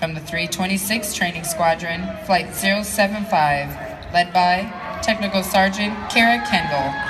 from the 326 Training Squadron, Flight 075, led by Technical Sergeant Kara Kendall.